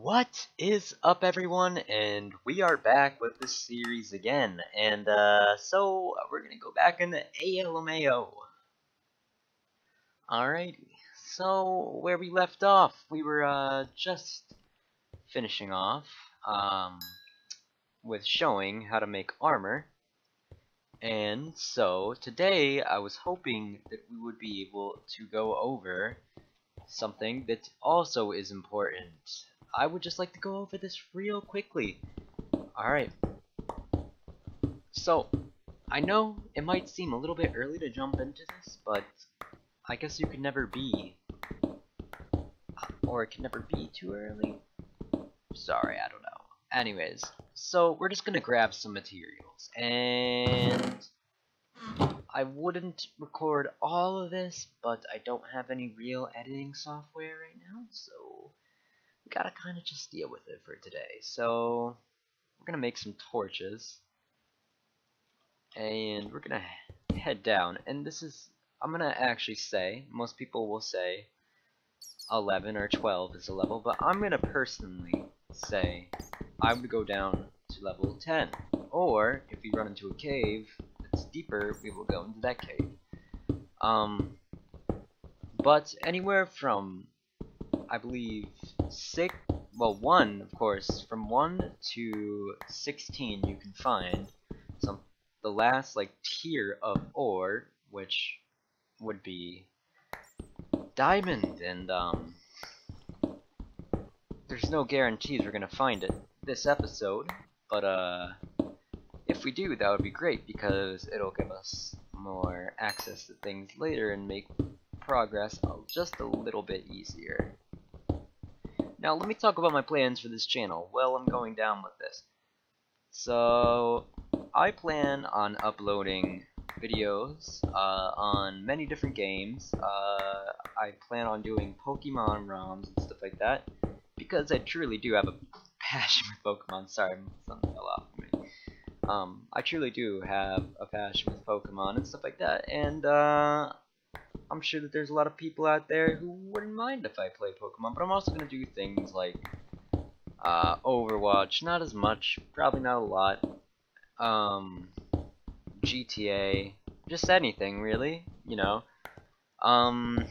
What is up everyone? And we are back with this series again. And uh, so we're gonna go back into ALMAO Alrighty, so where we left off we were uh, just finishing off um, with showing how to make armor. And so today I was hoping that we would be able to go over something that also is important I would just like to go over this real quickly. Alright. So, I know it might seem a little bit early to jump into this, but I guess you can never be. Or it can never be too early. Sorry, I don't know. Anyways, so we're just gonna grab some materials. And I wouldn't record all of this, but I don't have any real editing software right now, so gotta kind of just deal with it for today. So we're gonna make some torches, and we're gonna head down. And this is I'm gonna actually say most people will say 11 or 12 is a level, but I'm gonna personally say I would go down to level 10. Or if we run into a cave that's deeper, we will go into that cave. Um, but anywhere from I believe six well one of course from one to 16 you can find some the last like tier of ore which would be diamond and um there's no guarantees we're gonna find it this episode but uh if we do that would be great because it'll give us more access to things later and make progress just a little bit easier now let me talk about my plans for this channel. Well, I'm going down with this. So, I plan on uploading videos uh, on many different games. Uh, I plan on doing Pokemon ROMs and stuff like that because I truly do have a passion with Pokemon. Sorry, something fell off of me. Um, I truly do have a passion with Pokemon and stuff like that, and uh, I'm sure that there's a lot of people out there who wouldn't mind if I play Pokemon, but I'm also going to do things like uh, Overwatch, not as much, probably not a lot, um, GTA, just anything really, you know. Um,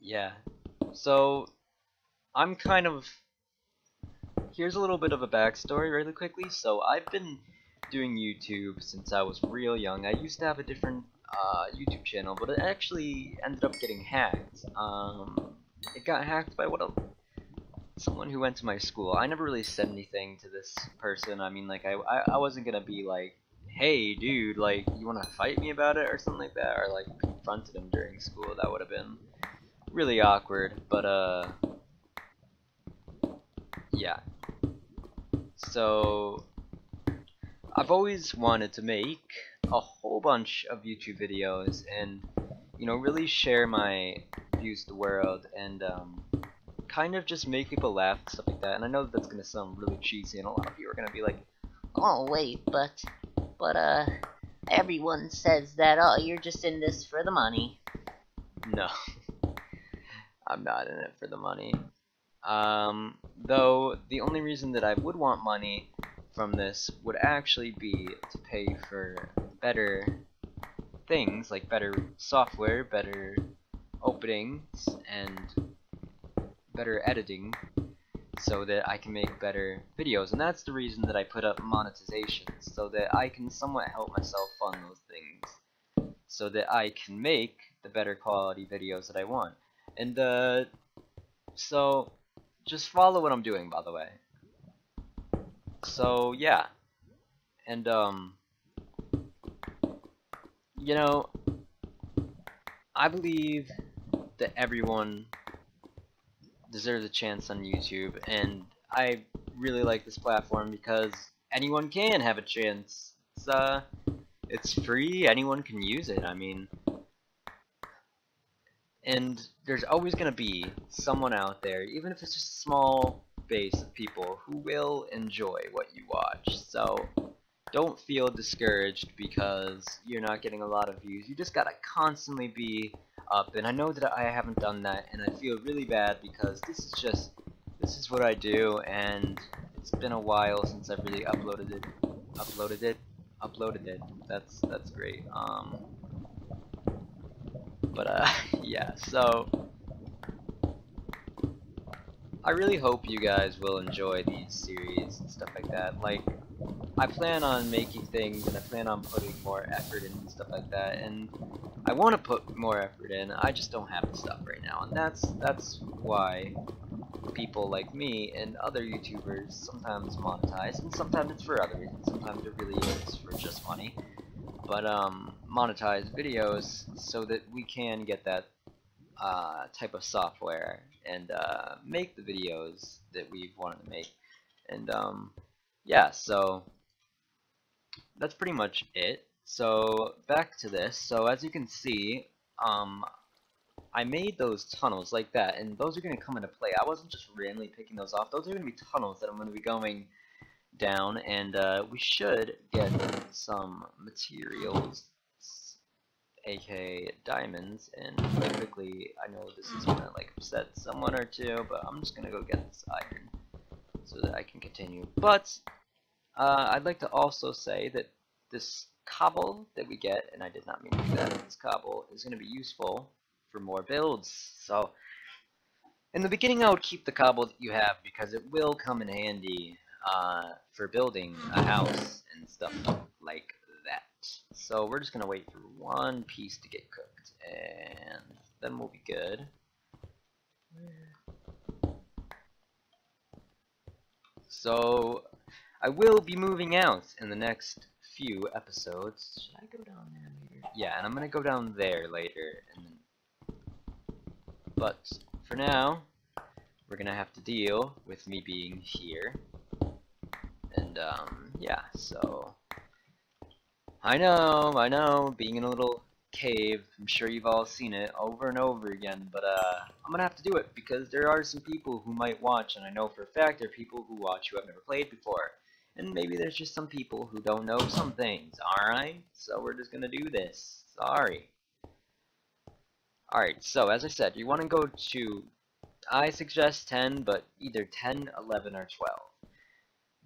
yeah, so I'm kind of, here's a little bit of a backstory really quickly, so I've been doing YouTube since I was real young. I used to have a different uh, YouTube channel, but it actually ended up getting hacked. Um, it got hacked by what a someone who went to my school. I never really said anything to this person. I mean, like I I, I wasn't gonna be like, hey, dude, like you wanna fight me about it or something like that, or like confronted him during school. That would have been really awkward. But uh, yeah. So I've always wanted to make a whole bunch of YouTube videos and you know really share my views to the world and um, kind of just make people laugh and stuff like that. And I know that that's gonna sound really cheesy and a lot of you are gonna be like oh wait but but uh everyone says that oh you're just in this for the money. No. I'm not in it for the money. Um, though the only reason that I would want money from this would actually be to pay for better things, like better software, better openings, and better editing so that I can make better videos. And that's the reason that I put up monetization, so that I can somewhat help myself fund those things, so that I can make the better quality videos that I want. And uh, so just follow what I'm doing, by the way. So yeah, and um, you know, I believe that everyone deserves a chance on YouTube, and I really like this platform because anyone can have a chance. It's uh, it's free. Anyone can use it. I mean, and there's always gonna be someone out there, even if it's just a small base of people who will enjoy what you watch. So don't feel discouraged because you're not getting a lot of views. You just gotta constantly be up, and I know that I haven't done that, and I feel really bad because this is just, this is what I do, and it's been a while since I've really uploaded it, uploaded it, uploaded it, that's, that's great, um, but, uh, yeah, so, I really hope you guys will enjoy these series and stuff like that, like, I plan on making things and I plan on putting more effort in and stuff like that and I want to put more effort in. I just don't have the stuff right now and that's that's why people like me and other YouTubers sometimes monetize and sometimes it's for other reasons. Sometimes it really is for just money. But um monetize videos so that we can get that uh, type of software and uh, make the videos that we've wanted to make and um yeah so that's pretty much it. So back to this. So as you can see, um, I made those tunnels like that, and those are going to come into play. I wasn't just randomly picking those off. Those are going to be tunnels that I'm going to be going down, and uh, we should get some materials, aka diamonds, and quickly, I know this is to like upset someone or two, but I'm just to go get this iron so that I can continue. But uh, I'd like to also say that this cobble that we get, and I did not mean to do that, this cobble is to be useful for more builds. So, in the beginning I would keep the cobble that you have because it will come in handy uh, for building a house and stuff like. So we're just going to wait for one piece to get cooked, and then we'll be good. So, I will be moving out in the next few episodes. Should I go down there later? Yeah, and I'm gonna go down there later. And then... But for now, we're gonna have to deal with me being here. And um, yeah, so I know, I know, being in a little cave. I'm sure you've all seen it over and over again, but uh, I'm gonna have to do it because there are some people who might watch, and I know for a fact there are people who watch who have never played before. And maybe there's just some people who don't know some things, alright? So we're just gonna do this. Sorry. Alright, so as I said, you want to go to, I suggest 10, but either 10, 11, or 12.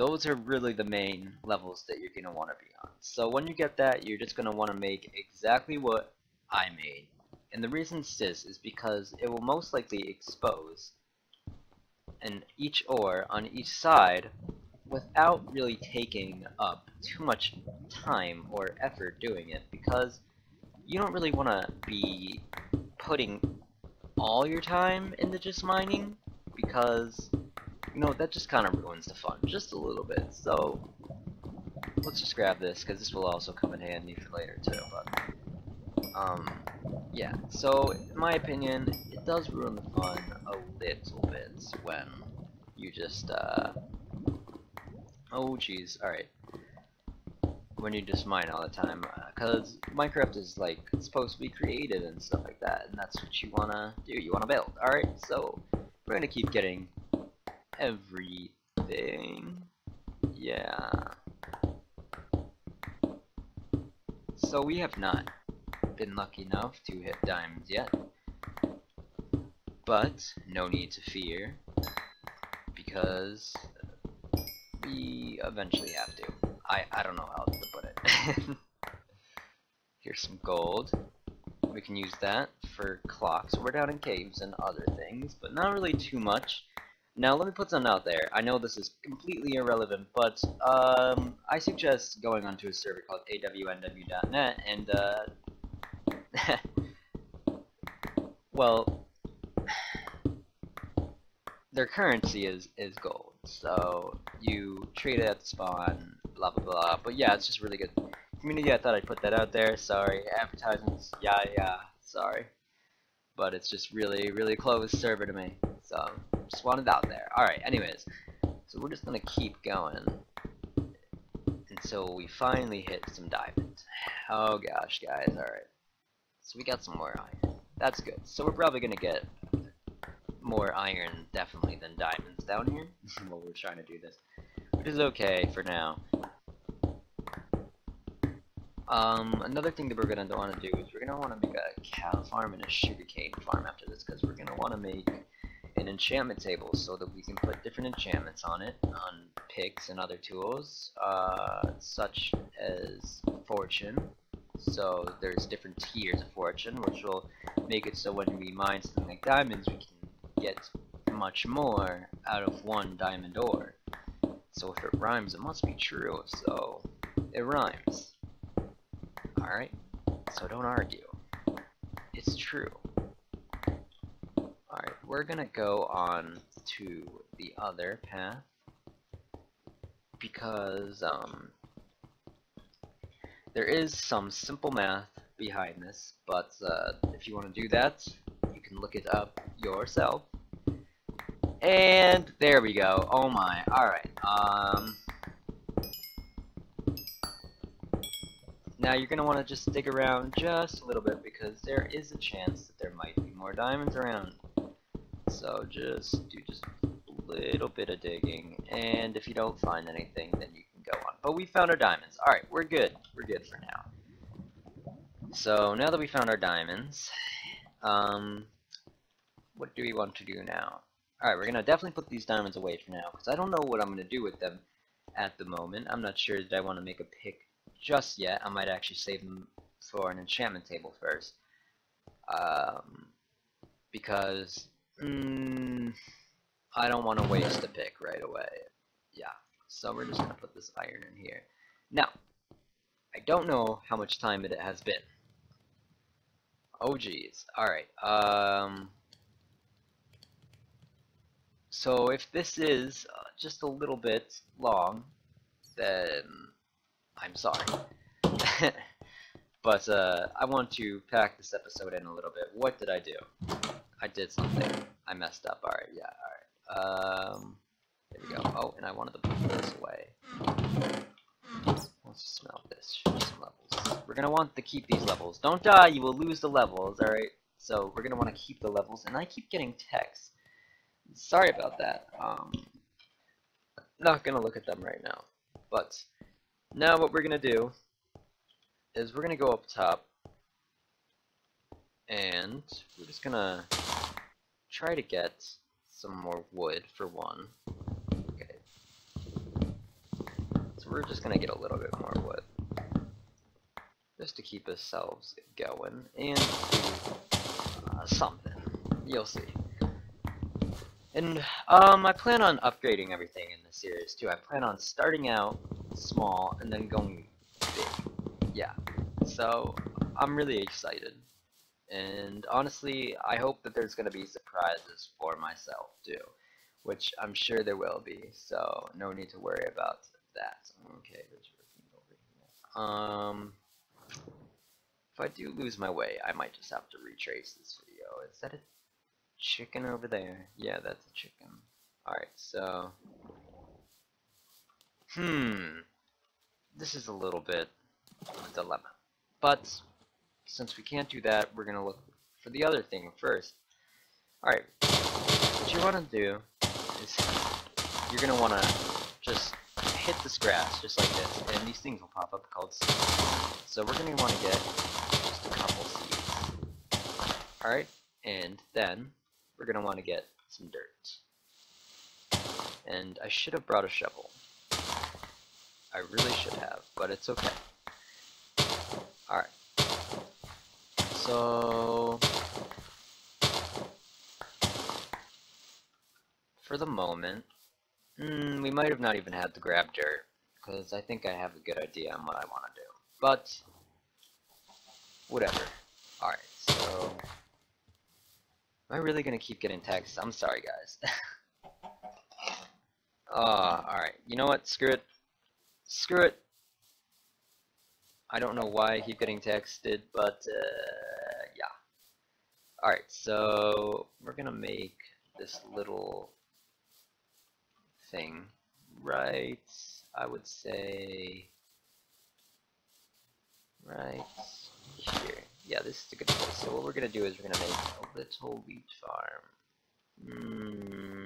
Those are really the main levels that you're going to want to be on. So when you get that, you're just going to want to make exactly what I made. And the reason it's this is because it will most likely expose an each ore on each side without really taking up too much time or effort doing it because you don't really want to be putting all your time into just mining because know that just kind of ruins the fun just a little bit so let's just grab this because this will also come in handy for later too but um yeah so in my opinion it does ruin the fun a little bit when you just uh Oh jeez, alright. When you just mine all the time, because uh, Minecraft is like supposed to be creative and stuff like that, and that's what you wanna do. You wanna build. Alright, so we're gonna keep getting everything. Yeah. So we have not been lucky enough to hit diamonds yet. But no need to fear because we eventually have to. I, I don't know how else to put it. Here's some gold. We can use that for clocks. We're down in caves and other things, but not really too much. Now, let me put something out there. I know this is completely irrelevant, but um, I suggest going onto a server called awnw.net and, uh, well, their currency is, is gold. So you trade it at the spawn, blah blah blah. But yeah, it's just really good. Community, I thought I'd put that out there. Sorry, advertisements, yeah yeah, sorry. But it's just really, really close server to me. So just wanted out there. Alright, anyways. So we're just gonna keep going until we finally hit some diamonds. Oh gosh, guys, alright. So we got some more iron. That's good. So we're probably gonna get more iron, definitely, than diamonds down here while we're trying to do this. Which is okay for now. Um, another thing that we're gonna want to do is we're gonna want to make a cow farm and a sugarcane farm after this, because we're gonna want to make an enchantment table so that we can put different enchantments on it, on picks and other tools, uh, such as fortune. So there's different tiers of fortune, which will make it so when we mine something like diamonds, we can get much more out of one diamond ore. So if it rhymes, it must be true. So it rhymes. Alright? So don't argue. It's true. We're gonna go on to the other path because um, there is some simple math behind this, but uh, if you want to do that, you can look it up yourself. And there we go. Oh my. Alright. Um, now you're going to want to just dig around just a little bit because there is a chance that there might be more diamonds around. So just do just a little bit of digging. And if you don't find anything, then you can go on. But we found our diamonds. Alright, we're good. We're good for now. So now that we found our diamonds, um, what do we want to do now? Alright, we're going to definitely put these diamonds away for now, because I don't know what I'm going to do with them at the moment. I'm not sure that I want to make a pick just yet. I might actually save them for an enchantment table first. Um, because mm, I don't want to waste a pick right away. Yeah, so we're just going to put this iron in here. Now, I don't know how much time it has been. Oh geez. Alright, um... So if this is uh, just a little bit long, then I'm sorry. but uh, I want to pack this episode in a little bit. What did I do? I did something. I messed up. Alright, yeah, alright. Um, there we go. Oh, and I wanted to put this away. Let's smell this. Some levels. We're gonna want to keep these levels. Don't die, you will lose the levels, alright? So we're gonna want to keep the levels, and I keep getting text. Sorry about that. Um, not gonna look at them right now. But now what we're gonna do is we're gonna go up top and we're just gonna try to get some more wood for one. Okay. So we're just gonna get a little bit more wood. Just to keep ourselves going and uh, something. You'll see. And um, I plan on upgrading everything in the series too. I plan on starting out small and then going big. Yeah. So I'm really excited. And honestly, I hope that there's going to be surprises for myself too. Which I'm sure there will be. So no need to worry about that. Okay. Um, if I do lose my way, I might just have to retrace this video. Is that a chicken over there. Yeah, that's a chicken. Alright, so... Hmm. This is a little bit of a dilemma. But, since we can't do that, we're going to look for the other thing first. Alright, what you want to do is you're going to want to just hit this grass, just like this, and these things will pop up called seeds. So we're going to want to get just a couple seeds. Alright, and then we're going to want to get some dirt. And I should have brought a shovel. I really should have, but it's okay. Alright. So... For the moment, mm, we might have not even had to grab dirt, because I think I have a good idea on what I want to do. But, whatever. Alright, so... Am I really gonna keep getting texts? I'm sorry, guys. uh, alright. You know what? Screw it. Screw it. I don't know why I keep getting texted, but, uh, yeah. Alright, so we're gonna make this little thing right, I would say, right here yeah, this is a good place. So what we're gonna do is we're gonna make a little wheat farm. Mm.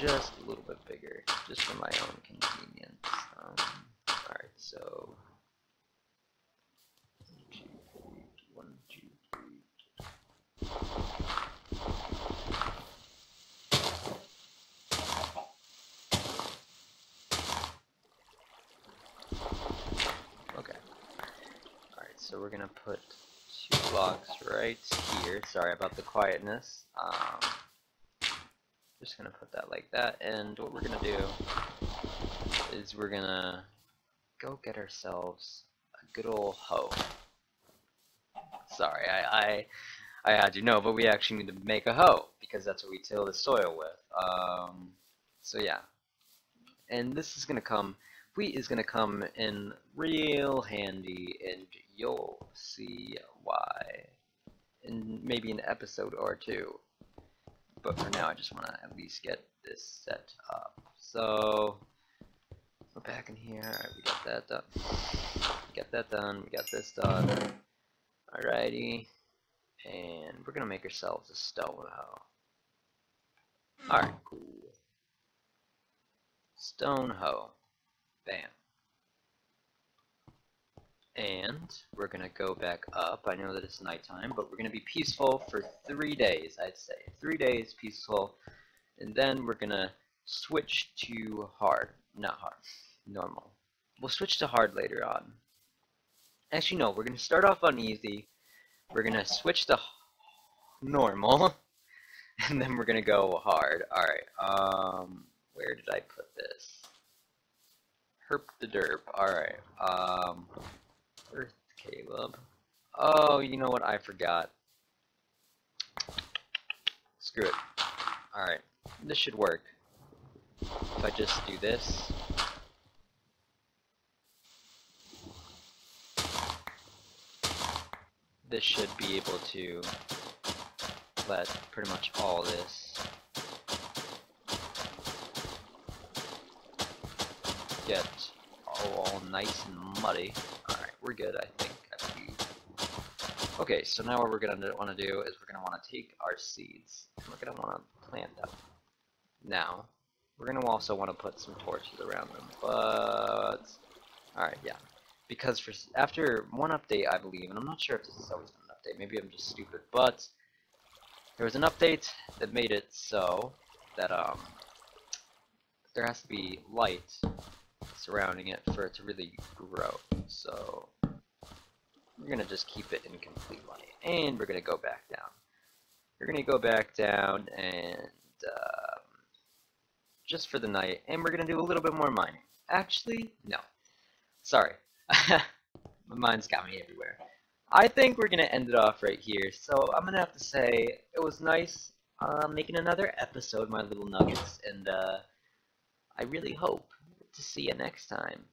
Just a little bit bigger, just for my own convenience. Um, Alright, so... Okay. Alright, so we're gonna put two blocks right here. Sorry about the quietness. Um, just gonna put that like that, and what we're gonna do is we're gonna go get ourselves a good old hoe. Sorry, I, I I had you know, but we actually need to make a hoe because that's what we till the soil with. Um, so yeah, and this is gonna come. Wheat is gonna come in real handy, and you'll see why in maybe an episode or two. But for now, I just want to at least get this set up. So we're back in here. Right, we got that done. Get that done. We got this done. Alrighty, and we're gonna make ourselves a stone hoe. All right, cool. Stone hoe. Bam. And we're gonna go back up. I know that it's nighttime, but we're gonna be peaceful for three days, I'd say. Three days peaceful, and then we're gonna switch to hard. Not hard, normal. We'll switch to hard later on. Actually, no, we're gonna start off on easy. We're gonna switch to normal, and then we're gonna go hard. Alright, um, where did I put this? Herp the derp. Alright. Um Earth Caleb. Oh, you know what? I forgot. Screw it. Alright. This should work. If I just do this. This should be able to let pretty much all this get all, nice and muddy. We're good, I think. Okay, so now what we're going to want to do is we're going to want to take our seeds, and we're going to want to plant them. Now, we're going to also want to put some torches around them, but... Alright, yeah. Because for after one update, I believe, and I'm not sure if this has always been an update, maybe I'm just stupid, but there was an update that made it so that um there has to be light surrounding it for it to really grow. So we're gonna just keep it in complete light, and we're gonna go back down. We're gonna go back down and um, just for the night, and we're gonna do a little bit more mining. Actually, no. Sorry, my mind's got me everywhere. I think we're gonna end it off right here. So I'm gonna have to say it was nice uh, making another episode, my little nuggets, and uh, I really hope to see you next time.